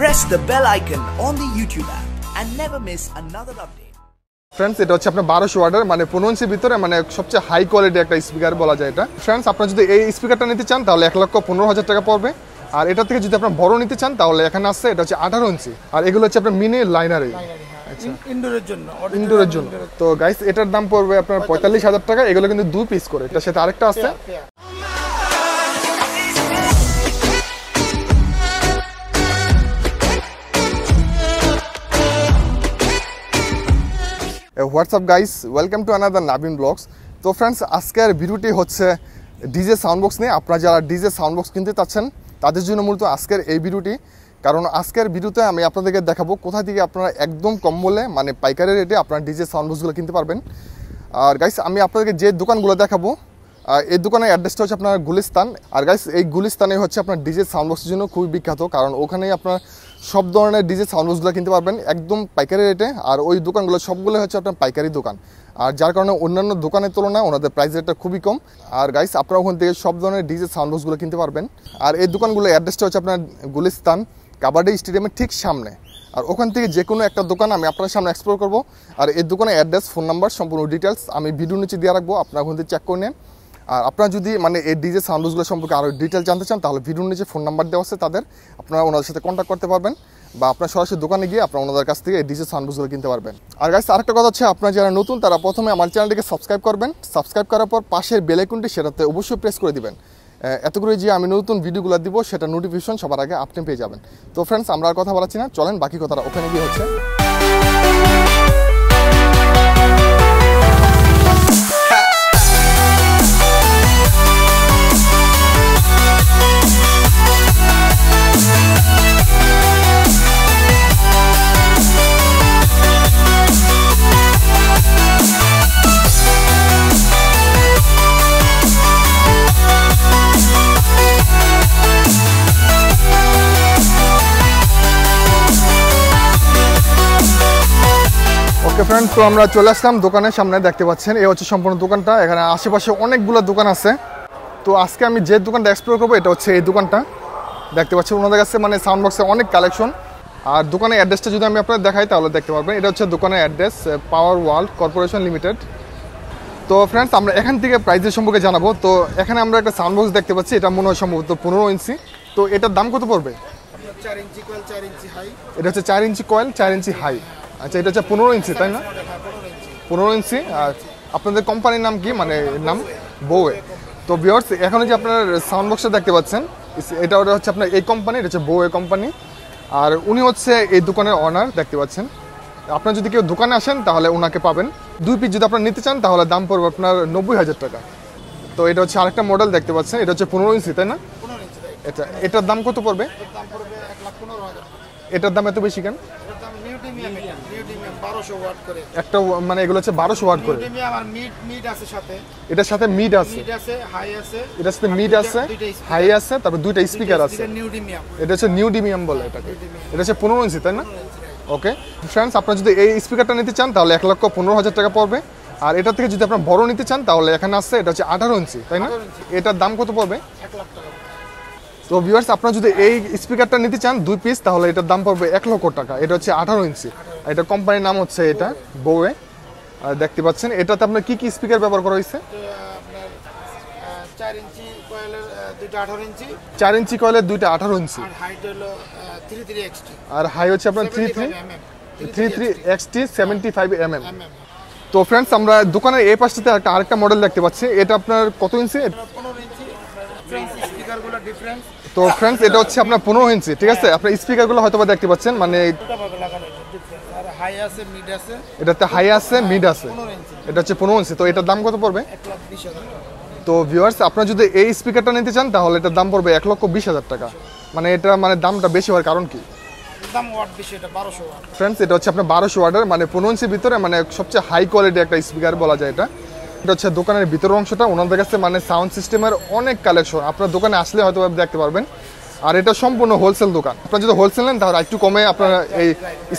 Press the bell icon on the YouTube app and never miss another update. Friends এটা হচ্ছে আপনার বারোশো ওয়ার্ডের মানে পনেরো ইঞ্চির ভিতরে মানে সবচেয়ে হাই কোয়ালিটি একটা স্পিকার বলা যায় এটা। ফ্রেন্ডস আপনার যদি এই স্পিকারটা নিতে চান তাহলে এক লক্ষ পনেরো হাজার টাকা পড়বে। আর এটা থেকে যদি আপনার বড় নিতে চান তাহলে এখানে আসছে এটা হচ্ছে আঠারো ইঞ্চি। আর এগুলো হচ্ছে আপনার মিনি লাইনারে ইনডোরের জন্য ইনডোরের জন্য। তো গাইস এটার দাম পড়বে আপনার পঁয়তাল্লিশ হাজার টাকা এগুলো কিন্তু দুই পিস করে। এটার সাথে আরেকটা আছে। WhatsApp guys welcome to another Nabin blogs তো ফ্রেন্ডস আজকের ভিডিওটি হচ্ছে ডিজে সাউন্ড বক্স নিয়ে। আপনারা যারা ডিজে সাউন্ড বক্স কিনতে চাচ্ছেন, তাদের জন্য মূলত আজকের এই ভিডিওটি। কারণ আজকের ভিডিওতে আমি আপনাদেরকে দেখাবো কোথা থেকে আপনারা একদম কম মূল্যে মানে পাইকারি রেটে আপনারা ডিজে সাউন্ড বক্সগুলো কিনতে পারবেন। আর গাইস আমি আপনাদেরকে যে দোকানগুলো দেখাবো এই দোকানের অ্যাড্রেসটা হচ্ছে আপনার গুলিস্তান। আর গাইস এই গুলিস্তানে হচ্ছে আপনার ডিজে সাউন্ড বক্সের জন্য খুবই বিখ্যাত। কারণ ওখানেই আপনার সব ধরনের ডিজে সাউন্ড বক্সগুলো কিনতে পারবেন, একদম পাইকারি রেটে আর ওই দোকানগুলো সবগুলো হচ্ছে আপনার পাইকারি দোকান। আর যার কারণে অন্যান্য দোকানের তুলনায় ওনাদের প্রাইস রেটটা খুবই কম। আর গাইস আপনারা ওখান থেকে সব ধরনের ডিজে সাউন্ড বক্সগুলো কিনতে পারবেন। আর এই দোকানগুলো অ্যাড্রেসটা হচ্ছে আপনার গুলিস্তান, কাবাডি স্টেডিয়ামের ঠিক সামনে। আর ওখান থেকে যে কোনো একটা দোকান আমি আপনার সামনে এক্সপ্লোর করব। আর এই দোকানের অ্যাড্রেস ফোন নাম্বার সম্পূর্ণ ডিটেলস আমি ভিডিও নিচে দিয়ে রাখব। আপনার ওখান থেকে চেক করে নেন। আর আপনারা যদি মানে এই ডিজে সাউন্ডগুলো সম্পর্কে আরও ডিটেল জানতে চান, তাহলে ভিডিওর নিচে ফোন নাম্বার দেওয়া আছে তাদের। আপনারা ওনাদের সাথে কন্ট্যাক্ট করতে পারবেন বা আপনার সরাসরি দোকানে গিয়ে আপনার ওনাদের কাছ থেকে এই ডিজে সাউন্ডগুলো কিনতে পারবেন। আর গাইস আরেকটা কথা হচ্ছে, আপনারা যারা নতুন, তারা প্রথমে আমার চ্যানেলটিকে সাবস্ক্রাইব করবেন। সাবস্ক্রাইব করার পর পাশের বেলাইকনটি সেটাতে অবশ্যই প্রেস করে দিবেন। এতগুলো যে আমি নতুন ভিডিওগুলো দিব, সেটা নোটিফিকেশন সবার আগে আপনি পেয়ে যাবেন। তো ফ্রেন্ডস আমরা আর কথা বলাচ্ছি না। চলেন, বাকি কথাটা ওখানে গিয়ে হচ্ছে। ফ্রেন্ড তো আমরা চলে আসলাম দোকানের সামনে দেখতে পাচ্ছেন এই হচ্ছে সম্পূর্ণ দোকানটা। এখানে আশেপাশে অনেকগুলো দোকান আছে। তো আজকে আমি যে দোকানটা এক্সপ্লোর করব এটা হচ্ছে এই দোকানটা। দেখতে পাচ্ছেন ওনাদের কাছে মানে সাউন্ড বক্সে অনেক কালেকশন আর দোকানের অ্যাড্রেসটা যদি আমি আপনাদের দেখাই তাহলে দেখতে পারবেন। এটা হচ্ছে দোকানের address Power World Corporation Limited তো ফ্রেন্ডস আমরা এখান থেকে প্রাইসের সম্পর্কে জানাব। তো এখানে আমরা একটা সাউন্ড বক্স দেখতে পাচ্ছি এটা মনে হয় সম্ভবত পনেরো ইঞ্চি। তো এটার দাম কত পড়বে? চার ইঞ্চি কোয়েল চার ইঞ্চি হাই এটা হচ্ছে চার ইঞ্চি কয়েল চার ইঞ্চি হাই আচ্ছা এটা হচ্ছে পনেরো ইঞ্চি তাই না? পনেরো ইঞ্চি আর আপনাদের কোম্পানির নাম কি? মানে নাম বউয়ে। তো বিয়ার্স এখানে যে আপনার সাউন্ড বক্সটা দেখতে পাচ্ছেন। এটা ওটা হচ্ছে আপনার এই কোম্পানি এটা হচ্ছে বউয়ে কোম্পানি আর উনি হচ্ছে এই দোকানের অনার দেখতে পাচ্ছেন। আপনার যদি কেউ দোকানে আসেন তাহলে ওনাকে পাবেন। দুই পিস যদি আপনার নিতে চান তাহলে দাম পড়বে আপনার নব্বই হাজার টাকা। তো এটা হচ্ছে আরেকটা মডেল দেখতে পাচ্ছেন। এটা হচ্ছে পনেরো ইঞ্চি তাই না? এটা এটার দাম কত পড়বে? এটার দাম এত বেশি কেন? একটা মানে এগুলো হচ্ছে বারোশো ওয়াট করে। আর মিড মিড আছে সাথে। এটার সাথে মিড আছে। মিড আছে হাই আছে। এটার সাথে মিড আছে হাই আছে। তারপর দুইটা স্পিকার আছে। নিউডিমিয়াম এটা হচ্ছে নিউ ডিমিয়াম বলে এটাকে। এটা হচ্ছে পনেরো ইঞ্চি তাই না? ওকে। ফ্রেন্ডস আপনারা যদি এই স্পিকারটা নিতে চান তাহলে এক লক্ষ পনেরো হাজার টাকা পড়বে। আর এটা থেকে যদি আপনার বড় নিতে চান তাহলে এখানে আসছে এটা হচ্ছে আঠারো ইঞ্চি তাই না? এটার দাম কত পড়বে? এক লাখ টাকা। তো ভিউয়ার্স আপনারা যদি এই স্পিকারটা নিতে চান দুই পিস তাহলে এটার দাম পড়বে এক লক্ষ টাকা। এটা হচ্ছে আঠারো ইঞ্চি। এটা কোম্পানির নাম হচ্ছে এটা বউয়ে আর দেখতে পাচ্ছেন এটাতে আপনার কি কি স্পিকার ব্যবহার করা হয়েছে? চার ইঞ্চি কোয়েলের দুইটা আঠারো ইঞ্চি। আর হাই হচ্ছে আপনার three three three three X T seventy five M M তো ফ্রেন্ডস আমরা দোকানের এই পাশটাতে একটা আরেকটা মডেল দেখতে পাচ্ছি। এটা আপনার কত ইঞ্চি? ডিফারেন্স তো ফ্রেন্ডস এটা হচ্ছে আপনার পনেরো ইঞ্চি ঠিক আছে? আপনার স্পিকারগুলো হয়তো বা দেখতে পাচ্ছেন মানে এটাতে হাই আছে মিড আছে। এটা হচ্ছে পনেরো ইঞ্চি তো এটার দাম কত পড়বে। তো ভিউয়ার্স আপনারা যদি এই স্পিকারটা নিতে চান, তাহলে এটার দাম পড়বে এক লক্ষ বিশ হাজার টাকা। মানে এটা মানে দামটা বেশি হওয়ার কারণ কি? ফ্রেন্ডস এটা হচ্ছে আপনার বারোশো ওয়ার্ডের মানে পনেরো ইঞ্চির ভিতরে মানে সবচেয়ে হাই কোয়ালিটি একটা স্পিকার বলা যায় এটা। এটা হচ্ছে দোকানের ভিতরের অংশটা। ওনাদের কাছে মানে সাউন্ড সিস্টেমের অনেক কালেকশন আপনার দোকানে আসলে হয়তো দেখতে পারবেন। আর এটা সম্পূর্ণ হোলসেল দোকান। আপনারা যদি হোলসেল নেন তাহলে একটু কমে আপনারা এই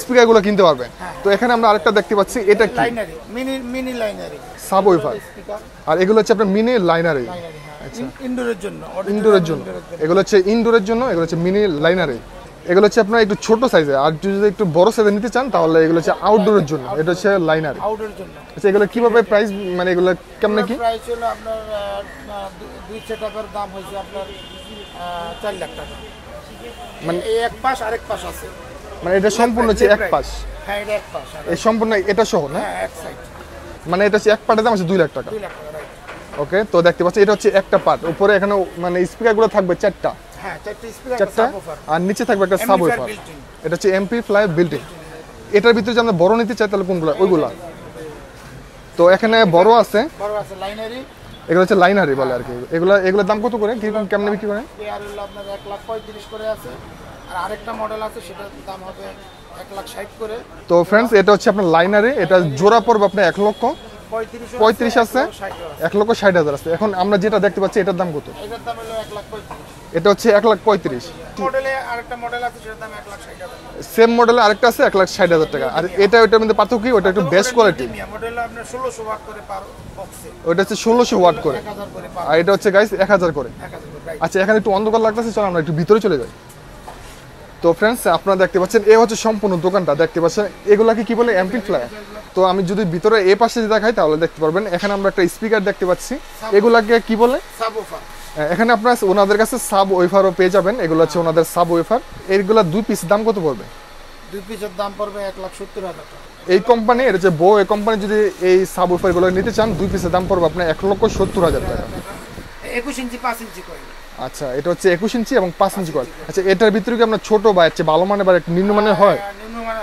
স্পিকারগুলো কিনতে পারবেন। তো এখানে আমরা আরেকটা দেখতে পাচ্ছি এটা কি? Mini mini linear sub woofer আর এগুলো হচ্ছে আপনার মিনি লাইনারি হ্যাঁ। ইনডোরের জন্য ইনডোরের জন্য। এগুলো হচ্ছে ইনডোরের জন্য এগুলো হচ্ছে মিনি লাইনারি এগুলো হচ্ছে আপনার একটু ছোট সাইজে আর যদি একটু বড় সাইজে নিতে চান তাহলে এগুলো হচ্ছে আউটডোরের জন্য। এটা হচ্ছে লাইনার আউটের জন্য। আচ্ছা এগুলো কীভাবে প্রাইস মানে এগুলো কেমন কি? প্রাইস হলো আপনার আহ, আহ, দু- দুই সেটআপের দাম হয়েছে আপনার আহ, চার লাখ টাকা। মানে এই এক পাশ আরেক পাশ আছে। মানে এটা সম্পূর্ণ হচ্ছে এক পাশ? হ্যাঁ এটা এক পাশ এই সম্পূর্ণ এটা সহ না? হ্যাঁ এক সাইড মানে এটা হচ্ছে এক পার্টের দাম হচ্ছে দুই লাখ টাকা। দুই লাখ টাকা। ওকে তো দেখতে পাচ্ছি এটা হচ্ছে একটা পার্ট উপরে এখানে মানে স্পিকারগুলো থাকবে চারটা। হ্যাঁ চারটা আর নিচে থাকবে একটা সাব ওয়েফার এটা হচ্ছে এমপি ফ্লাই বিল্ডিং এটার ভিতরে যদি আমরা বড় নিতে চাই তাহলে কোনগুলো? ওইগুলা। তো এখানে বড় আছে। বড় আছে লাইনারি এগুলো হচ্ছে লাইনারি বলে আর কি। এগুলো এগুলোর দাম কত করে? কীরকম কেমনে বিক্রি করেন পেয়ার হলো আপনার এক লাখ পঁয়ত্রিশ করে আছে। আর আরেকটা মডেল আছে সেটার দাম হবে এক লাখ ষাট করে। তো ফ্রেন্ডস এটা হচ্ছে আপনার লাইনারি এটা জোড়া পড়বে আপনার এক লক্ষ। পঁয়ত্রিশ আছে এক লক্ষ ষাট হাজার আছে। এখন আমরা যেটা দেখতে পাচ্ছি এটার দাম কত? এটা হচ্ছে এক লাখ পঁয়ত্রিশ। সেম মডেলে আরেকটা আছে এক লাখ ষাট হাজার। টাকা। আর এটা ওইটার মধ্যে পার্থক্য কি? ওটা একটু বেস্ট কোয়ালিটি ওইটা হচ্ছে ষোলোশো ওয়াট করে। আর এটা হচ্ছে গাইস এক হাজার করে। আচ্ছা এখানে একটু অন্ধকার লাগতেছে চলো আমরা একটু ভিতরে চলে যাই। তো ফ্রেন্ডস আপনারা দেখতে পাচ্ছেন এ হচ্ছে সম্পূর্ণ দোকানটা দেখতে পাচ্ছেন। এগুলাকে কি বলে? অ্যাম্পলিফায়ার তো আমি যদি ভিতরে এ পাশে দেখাই তাহলে দেখতে পারবেন এখানে আমরা একটা স্পিকার দেখতে পাচ্ছি। এগুলাকে কি বলে? আহ, এখানে আপনার ওনাদের কাছে সাব ওয়েফারও পেয়ে যাবেন। এগুলো হচ্ছে ওনাদের সাব ওয়েফার এইগুলা দুই পিস দাম কত পড়বে? দুই পিসের দাম পড়বে এক লাখ সত্তর হাজার টাকা। এই কোম্পানি এটা হচ্ছে বো এই কোম্পানি যদি এই সাব ওয়েফারগুলো নিতে চান দুই পিসের দাম পড়বে আপনার এক লক্ষ সত্তর হাজার টাকা। একুশ ইঞ্চি পাঁচ ইঞ্চি করে। আচ্ছা এটা হচ্ছে একুশ ইঞ্চি এবং পাঁচ ইঞ্চি কল আচ্ছা এটার ভিতরে কি আপনার ছোট বা চেয়ে ভালো মানে বা একটু নিম্নমানের হয়? নিম্ন মানে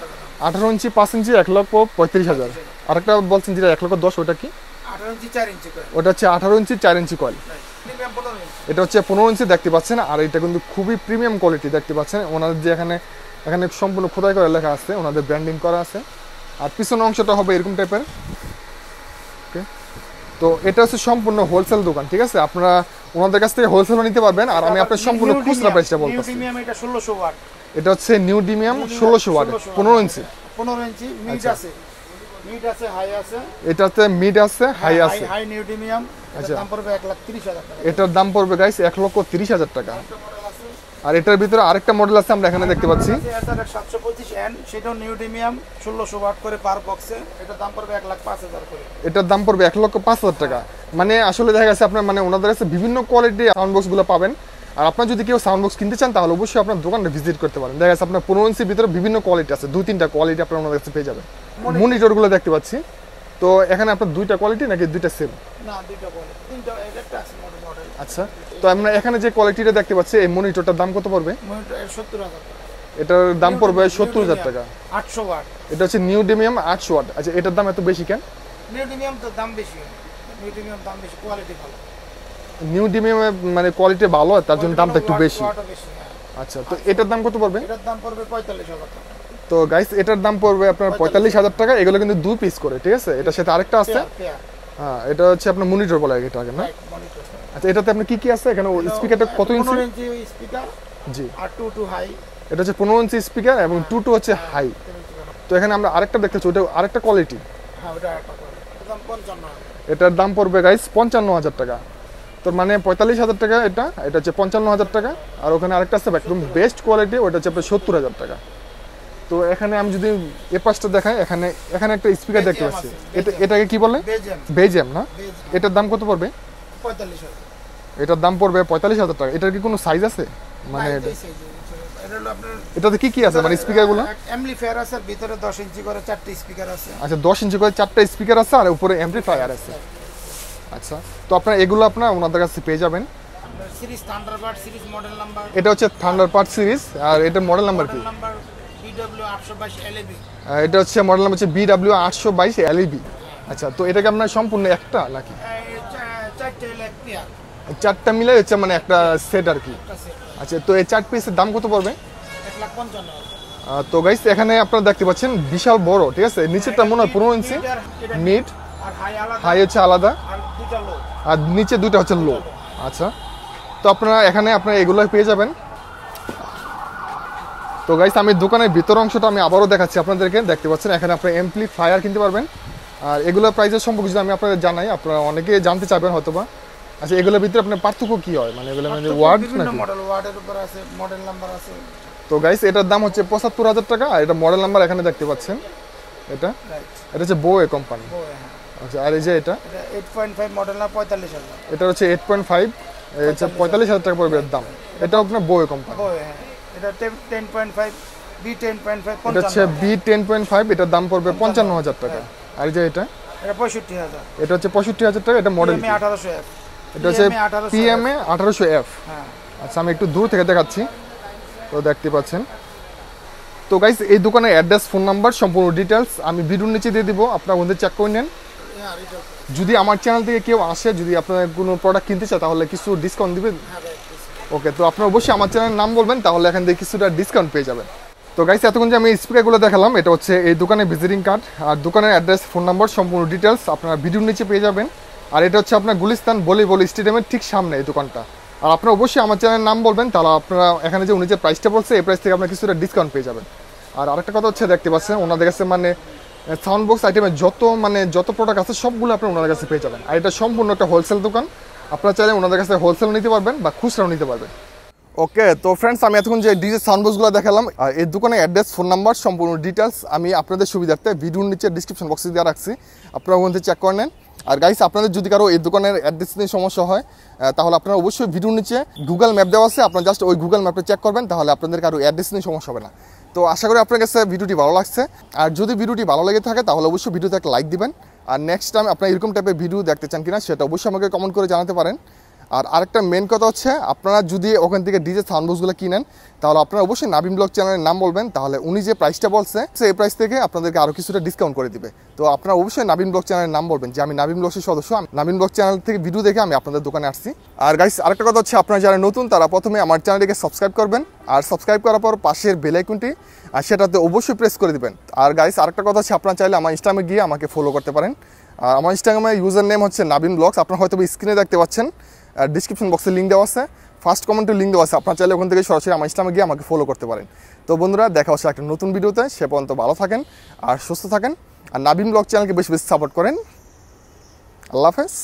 টাকা। দাম। আঠারো ইঞ্চি পাঁচ ইঞ্চি এক লক্ষ পঁয়ত্রিশ হাজার। আরেকটা বলছেন যেটা এক লক্ষ দশ ওটা কি? ওটা হচ্ছে আঠারো ইঞ্চি চার ইঞ্চি ইঞ্চি। এটা হচ্ছে পনেরো ইঞ্চি দেখতে পাচ্ছেন। আর এটা কিন্তু খুবই প্রিমিয়াম কোয়ালিটি দেখতে পাচ্ছেন। ওনাদের যে এখানে এখানে সম্পূর্ণ খোদাই করে লেখা আছে ওনাদের ব্র্যান্ডিং করা আছে। আর পিছনের অংশটা হবে এরকম টাইপের তো এটা হচ্ছে সম্পূর্ণ হোলসেল দোকান ঠিক আছে? আপনারা ওনাদের কাছ থেকে হোলসেলও নিতে পারবেন আর আমি আপনার সম্পূর্ণ খুচরা প্রাইসটা বলতেছি। এটা ষোলোশো ওয়াট। এটা হচ্ছে নিউ ডিমিয়াম ষোলোশো ওয়াট 1600 পনেরো ইঞ্চি। পনেরো ইঞ্চি মিড আচ্ছা। আছে। মিড আছে হাই আছে। এটাতে মিড আছে হাই আছে। হাই নিউ ডিমিয়াম আচ্ছা। দাম পড়বে লাখ হাজার টাকা। এটার দাম পড়বে গাইস এক লক্ষ তিরিশ হাজার টাকা। আর এটার ভিতরে আরেকটা মডেল আছে আমরা এখানে দেখতে পাচ্ছি। সাতশো পঁচিশ এন সেটাও নিউ ডিমিয়াম ষোলোশো ওয়াট করে পার বক্সে এটার দাম পড়বে এক লাখ পাঁচ হাজার করে। এটার দাম পড়বে এক লক্ষ পাঁচ হাজার টাকা। মানে আসলে দেখা গেছে আপনার মানে ওনাদের কাছে বিভিন্ন কোয়ালিটির সাউন্ড বক্সগুলো পাবেন। আর আপনার যদি কেউ সাউন্ড বক্স কিনতে চান তাহলে অবশ্যই আপনার দোকানটা ভিজিট করতে পারেন। দেখা গেছে আপনার পনেরো ইঞ্চির ভিতরে বিভিন্ন কোয়ালিটি আছে। দুই তিনটা কোয়ালিটি আপনার ওনাদের কাছে পেয়ে যাবেন। মনিটরগুলো দেখতে পাচ্ছি। তো এখানে আপনার দুইটা কোয়ালিটি নাকি দুইটা সেম না দুইটা বলে তিনটা একটা আছে মডেল আচ্ছা তো আমরা এখানে যে কোয়ালিটিটা দেখতে পাচ্ছি এই মনিটরটার দাম কত পড়বে? হাজার টাকা। এটার দাম পড়বে সত্তর হাজার টাকা। আটশো ওয়াট এটা হচ্ছে নিউ ডিমিয়াম আটশো ওয়াট আচ্ছা এটার দাম এত বেশি কেন? নিউ ডিমিয়াম তো দাম বেশি নিউ ডিমিয়াম দাম বেশি কোয়ালিটি ভালো। নিউ ডিমিয়ামের মানে কোয়ালিটি ভালো তার জন্য দামটা একটু বেশি হ্যাঁ। আচ্ছা তো এটার দাম কত পড়বে? এটার দাম পড়বে পঁয়তাল্লিশ হাজার টাকা। তো গাইস এটার দাম পড়বে আপনার পঁয়তাল্লিশ। হাজার টাকা। এগুলো কিন্তু দুই পিস করে ঠিক আছে? এটার সাথে আরেকটা আছে। হ্যাঁ এটা হচ্ছে আপনার মনিটর বলে এটাকে না? আচ্ছা এটাতে আপনার কি কি আছে? এখানে স্পিকারটা কত ইঞ্চি স্পিকার জি। আর টু টু হাই এটা হচ্ছে পনেরো ইঞ্চি স্পিকার এবং টু টু হচ্ছে হাই তো এখানে আমরা আরেকটা দেখতে দেখতেছি ওটা আরেকটা কোয়ালিটি হ্যাঁ হাজার। এটার দাম পড়বে গাইস পঞ্চান্ন হাজার টাকা। তোর মানে পঁয়তাল্লিশ হাজার টাকা এটা এটা হচ্ছে পঞ্চান্ন হাজার টাকা। আর ওখানে আরেকটা আছে একদম বেস্ট কোয়ালিটি ওটা হচ্ছে আপনার সত্তর হাজার টাকা। তো এখানে আমি যদি এ পাশটা দেখাই এখানে এখানে একটা স্পিকার দেখতে পাচ্ছি। এটা এটাকে কি বলে? বেজেম বেজেম না? এটার দাম কত পড়বে? পঁয়তাল্লিশ এটার দাম পড়বে পঁয়তাল্লিশ হাজার টাকা। এটার কি কোনো সাইজ আছে? মানে এটাতে কি কি আছে? মানে স্পিকারগুলো অ্যাম্পলিফায়ার আছে আর ভিতরে দশ ইঞ্চি করে চারটে স্পিকার আছে। আচ্ছা দশ ইঞ্চি করে চারটা স্পিকার আছে আর উপরে অ্যাম্পলিফায়ার আছে। আচ্ছা তো আপনার এগুলো আপনার ওনাদের কাছে পেয়ে যাবেন। Series Thunderbird series model number এটা হচ্ছে থান্ডার পার্ট সিরিজ আর এটার মডেল নাম্বার কি? মডেল নাম্বার এটা হচ্ছে মডেল নাম্বার হচ্ছে বিডাব্লিউ আটশো বাইশ এলইবি আচ্ছা তো এটাকে আপনার সম্পূর্ণ একটা নাকি? চারটে মিলে হচ্ছে মানে একটা সেট আর কি। আচ্ছা তো এই চার পিসের দাম কত পড়বে? তো গাইস এখানে আপনারা দেখতে পাচ্ছেন বিশাল বড় ঠিক আছে? নিচেরটা মনে হয় পনেরো ইঞ্চি মিড হাই আলাদা হচ্ছে আলাদা। আর নিচে দুটো হচ্ছে লো আচ্ছা তো আপনারা এখানে আপনারা এগুলো পেয়ে যাবেন। তো গাইস আমি দোকানের ভিতর অংশটা আমি আবারও দেখাচ্ছি আপনাদেরকে। দেখতে পাচ্ছেন এখানে আপনি এমপ্লিফায়ার কিনতে পারবেন। আর এগুলোর প্রাইসের সম্পর্কে যদি আমি আপনাদের জানাই আপনারা অনেকে জানতে চাইবেন হয়তোবা। আচ্ছা এগুলোর ভিতরে আপনার পার্থক্য কি হয়? মানে এগুলো মানে ওয়ার্ড মডেল ওয়ার্ডের উপর আছে মডেল নাম্বার আছে। তো গাইস এটার দাম হচ্ছে পঁচাত্তর হাজার টাকা আর এটা মডেল নাম্বার এখানে দেখতে পাচ্ছেন। এটা? রাইট এটা হচ্ছে বোয়ে কোম্পানি হ্যাঁ। আচ্ছা আর এই যে এটা? এটা এইট পয়েন্ট ফাইভ মডেল না পঁয়তাল্লিশ হাজার। এটা হচ্ছে এইট পয়েন্ট ফাইভ পঁয়তাল্লিশ হাজার। টাকা পড়বে এর দাম। এটা আপনার বোয়ে কোম্পানি হ্যাঁ। এটা ten point five B ten point five এটা হচ্ছে বি টেন পয়েন্ট ফাইভ এটার দাম পড়বে পঞ্চান্ন হাজার। টাকা। আর যে এটা? এটা পঁয়ষট্টি হাজার। এটা হচ্ছে পঁয়ষট্টি হাজার টাকা এটা মডেল আঠারোশো এফ এটা হচ্ছে আঠারোশো পিএমএ আঠারোশো এফ হ্যাঁ। আচ্ছা আমি একটু দূর থেকে দেখাচ্ছি। তো দেখতে পাচ্ছেন। তো গাইস এই দোকানের অ্যাড্রেস ফোন নাম্বার সম্পূর্ণ ডিটেলস আমি ভিডিওর নিচে দিয়ে দিব। আপনারা ওদের চেক করে নেন। যদি আমার চ্যানেল থেকে কেউ আসে যদি আপনার কোনো প্রোডাক্ট কিনতে চায় তাহলে কিছু ডিসকাউন্ট দিবেন। ওকে তো আপনারা অবশ্যই আমার চ্যানেলের নাম বলবেন, তাহলে এখান থেকে কিছুটা ডিসকাউন্ট পেয়ে যাবেন। তো গাইস এতক্ষণ যে আমি স্পিকারগুলো দেখালাম, এটা হচ্ছে এই দোকানে ভিজিটিং কার্ড আর দোকানের অ্যাড্রেস ফোন নাম্বার সম্পূর্ণ ডিটেলস আপনারা ভিডিওর নিচে পেয়ে যাবেন। আর এটা হচ্ছে আপনার গুলিস্তান ভলিবল স্টেডিয়ামের ঠিক সামনে এই দোকানটা। আর আপনারা অবশ্যই আমার চ্যানেলের নাম বলবেন, তাহলে আপনারা এখানে যে উনি যে প্রাইসটা বলছে, এই প্রাইস থেকে আপনারা কিছুটা ডিসকাউন্ট পেয়ে যাবেন। আর আরেকটা কথা হচ্ছে, দেখতে পাচ্ছেন, ওনাদের কাছে মানে সাউন্ড বক্স আইটেমের যত মানে যত প্রোডাক্ট আছে, সবগুলো আপনি ওনার কাছে পেয়ে যাবেন। আর এটা সম্পূর্ণ একটা হোলসেল দোকান আপনারা চাইলে ওনাদের কাছে হোলসেল নিতে পারবেন বা খুচরাও নিতে পারবেন। ওকে, তো ফ্রেন্ডস আমি এতক্ষণ যে ডিজে সাউন্ডবক্সগুলো দেখালাম, আর এই দোকানের অ্যাড্রেস ফোন নাম্বার সম্পূর্ণ ডিটেলস আমি আপনাদের সুবিধার্থে ভিডিওর নিচে ডিসক্রিপশন বক্সে দেওয়া রাখছি। আপনারা ওখান চেক করে নেন। আর গাইস আপনাদের যদি কারও এই দোকানের অ্যাড্রেস নিয়ে সমস্যা হয় তাহলে আপনারা অবশ্যই ভিডিওর নিচে গুগল ম্যাপ দেওয়া আছে। আপনারা জাস্ট ওই গুগল ম্যাপে চেক করবেন, তাহলে আপনাদের কারও অ্যাড্রেস নিয়ে সমস্যা হবে না। তো আশা করি আপনার কাছে ভিডিওটি ভালো লাগছে। আর যদি ভিডিওটি ভালো লেগে থাকে, তাহলে অবশ্যই ভিডিওতে একটা লাইক দিবেন। আর নেক্সট টাইম আপনার এরকম টাইপের ভিডিও দেখতে চান কিনা, সেটা অবশ্যই আমাকে কমেন্ট করে জানাতে পারেন। আর আরেকটা মেন কথা হচ্ছে, আপনারা যদি ওখান থেকে ডিজে সাউন্ডবক্সগুলো কিনেন, তাহলে আপনারা অবশ্যই নাবিম ব্লগ চ্যানেলের নাম বলবেন, তাহলে উনি যে প্রাইসটা বলছে, সেই প্রাইস থেকে আপনাদেরকে আরও কিছুটা ডিসকাউন্ট করে দিবে। তো আপনারা অবশ্যই নাবিম ব্লগ চ্যানেলের নাম বলবেন, যে আমি নাবিম ব্লগসের সদস্য, আমি নাবিম ব্লগ চ্যানেল থেকে ভিডিও দেখে আমি আপনাদের দোকানে আসছি। আর গাইস আরেকটা কথা হচ্ছে, আপনারা যারা নতুন, তারা প্রথমে আমার চ্যানেলটিকে সাবস্ক্রাইব করবেন, আর সাবস্ক্রাইব করার পর পাশের বেল আইকনটি আর সেটাতে অবশ্যই প্রেস করে দিবেন। আর গাইস আরেকটা কথা হচ্ছে, আপনারা চাইলে আমার ইনস্টাগ্রামে গিয়ে আমাকে ফলো করতে পারেন। আর আমার ইনস্টাগ্রামে ইউজার নেম হচ্ছে নাবিন ব্লগস, আপনারা হয়তো স্ক্রিনে দেখতে পাচ্ছেন। ডিসক্রিপশন বক্সে লিঙ্ক দেওয়া আছে। ফার্স্ট কমেন্টে লিঙ্ক দেওয়া আছে। আপনার চাইলে ওখান থেকে সরাসরি আমার ইসলামে গিয়ে আমাকে ফলো করতে পারেন। তো বন্ধুরা, দেখা হচ্ছে একটা নতুন ভিডিওতে সে পর্যন্ত ভালো থাকেন আর সুস্থ থাকেন। আর নাবিন ব্লগ চ্যানেলকে বেশি বেশি সাপোর্ট করেন। আল্লাহ হাফেজ।